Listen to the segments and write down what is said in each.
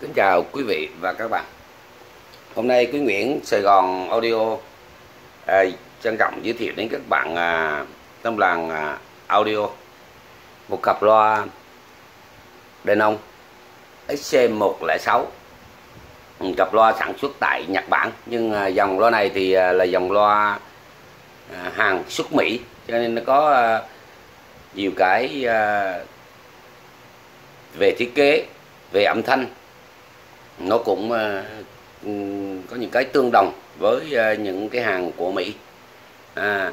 Kính chào quý vị và các bạn. Hôm nay Quý Nguyễn Sài Gòn Audio à, trân trọng giới thiệu đến các bạn à, tâm làng à, audio. Một cặp loa đèn ông XC106 cặp loa sản xuất tại Nhật Bản nhưng à, dòng loa này thì à, là dòng loa à, hàng xuất Mỹ cho nên nó có à, nhiều cái à, về thiết kế về âm thanh nó cũng ờ, ừ, có những cái tương đồng với ờ, những cái hàng của Mỹ à,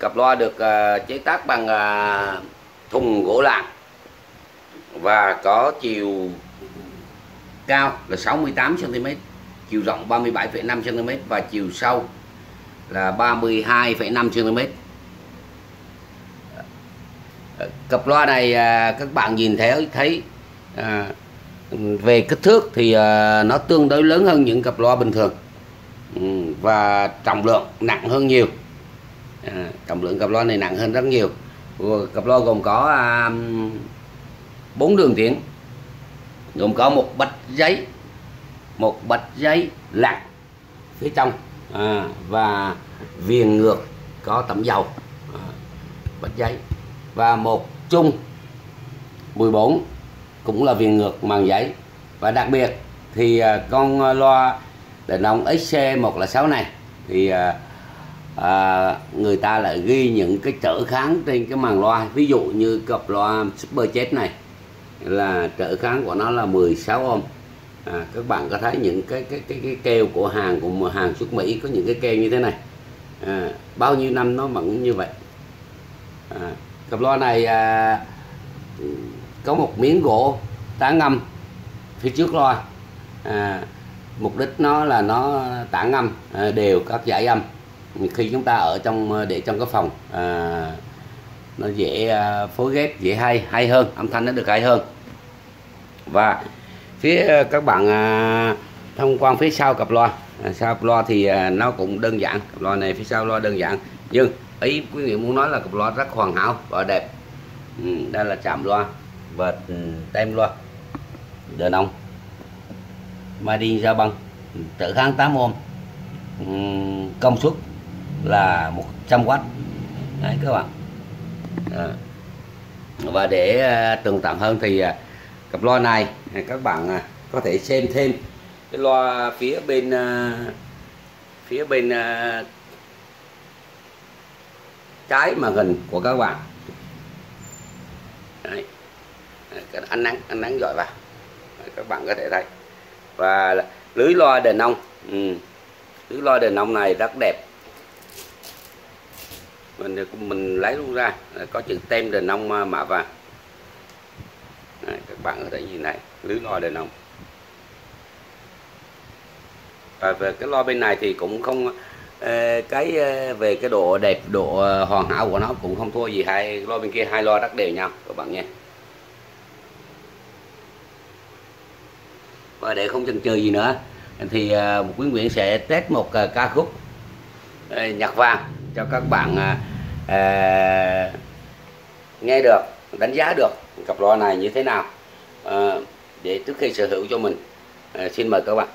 cặp loa được ờ, chế tác bằng thùng gỗ lạng và có chiều cao là 68 cm, chiều rộng 37,5 cm và chiều sâu là 32,5 cm. Cặp loa này các bạn nhìn thấy thấy à, về kích thước thì ờ, nó tương đối lớn hơn những cặp loa bình thường ừ, và trọng lượng nặng hơn nhiều. À, trọng lượng cặp loa này nặng hơn rất nhiều. Cặp loa gồm có à, bốn đường tiếng gồm có một bạch giấy một bạch giấy lặn phía trong à, và viền ngược có tẩm dầu à, bạch giấy và một chung 14 cũng là viền ngược màng giấy. Và đặc biệt thì à, con loa đèn ông XC106 này thì à, à, người ta lại ghi những cái trở kháng trên cái màn loa. Ví dụ như cặp loa Super Jet này là trở kháng của nó là 16 ohm. À, các bạn có thấy những cái cái cái cái keo của hàng của hàng xuất Mỹ có những cái keo như thế này. À, bao nhiêu năm nó vẫn như vậy. À, cặp loa này à, có một miếng gỗ tán âm phía trước loa. À, mục đích nó là nó tả âm à, đều các giải âm. Khi chúng ta ở trong à, để trong cái phòng à, nó dễ à, phối ghép dễ hay hay hơn âm thanh nó được hay hơn. Và phía à, các bạn à, thông quan phía sau cặp loa. À, sau cặp loa thì nó cũng đơn giản cặp loa này phía sau loa đơn giản. Nhưng ý quý vị muốn nói là cặp loa rất hoàn hảo và đẹp. Ừ, đây là chạm loa và ừ, tem loa đờ nông đi ra băng ừ, trở kháng 8 ohm ừ, công suất là 100W đấy, các bạn à. và để ờ, tường tận hơn thì ờ, cặp loa này à, các bạn à, có thể xem thêm cái loa phía bên phía bên trái màn hình của các bạn Đấy cái ánh nắng ánh nắng dọi vào. Các bạn có thể thấy. Và lưới loa đèn ông ừ. lưới loa đèn ông này rất đẹp. Mình mình lấy luôn ra. Có chữ tem đền ông à, mạ vàng. Đấy, các bạn có thể nhìn này. Lưới loa đền ông và về cái loa bên này thì cũng không ờ, cái ờ, về cái độ đẹp độ ờ, hoàn hảo của nó cũng không thua gì hai loa bên kia hai loa rất đều nhau. Các bạn nha và để không chần chừ gì nữa. Thì ờ, một quý nguyễn sẽ test một ờ, ca khúc nhạc vàng cho các bạn à, nghe được đánh giá được cặp loa này như thế nào à, để trước khi sở hữu cho mình. À, xin mời các bạn.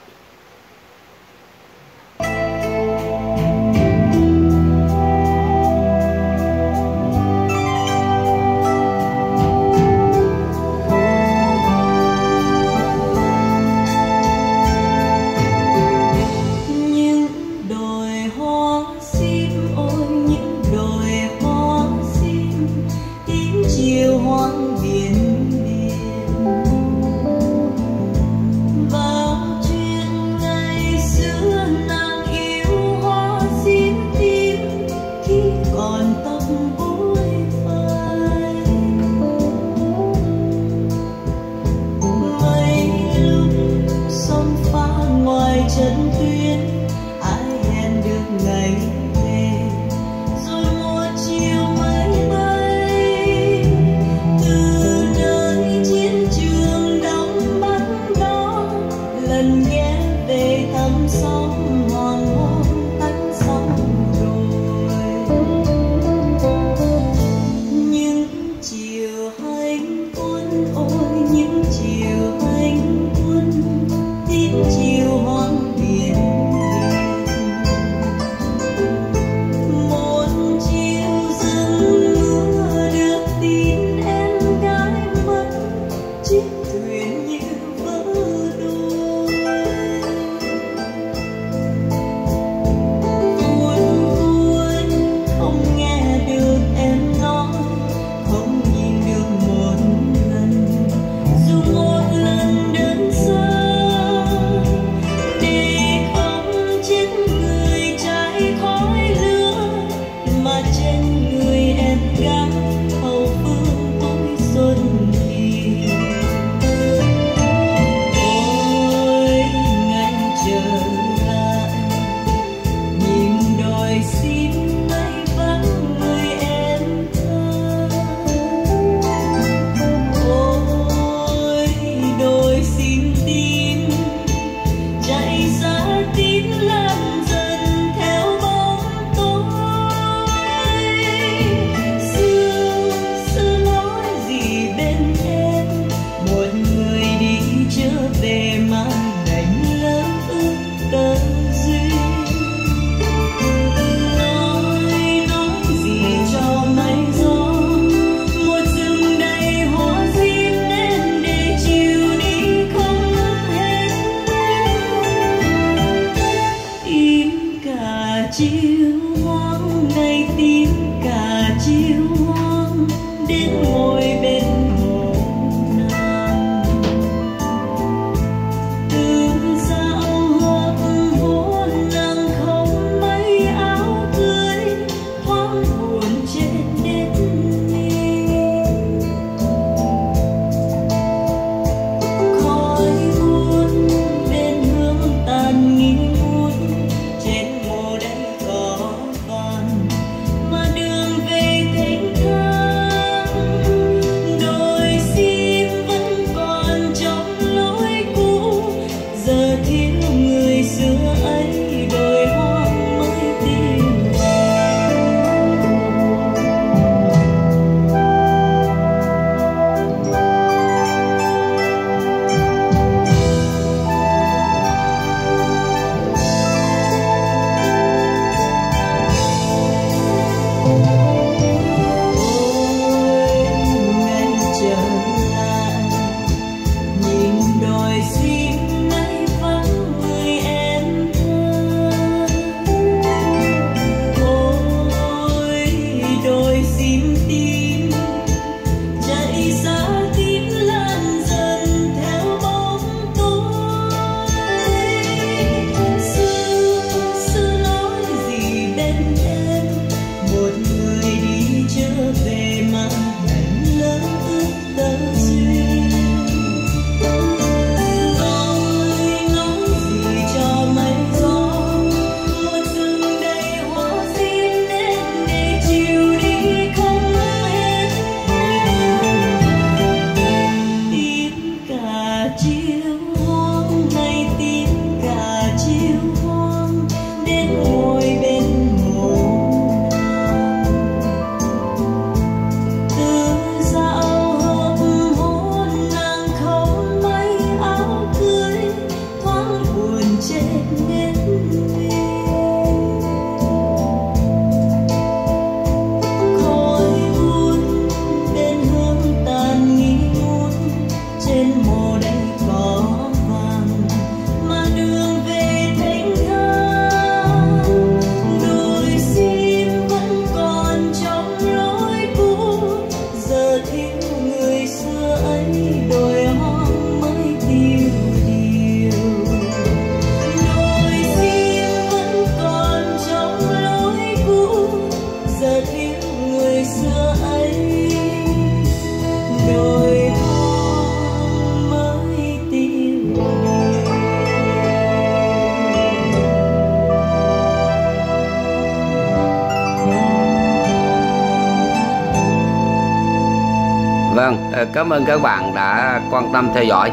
Vâng, ờ, cảm ơn các bạn đã quan tâm theo dõi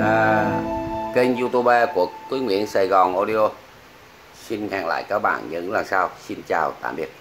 à, kênh youtube của Quý Nguyễn Sài Gòn Audio. Xin hẹn lại các bạn những lần sau. Xin chào, tạm biệt.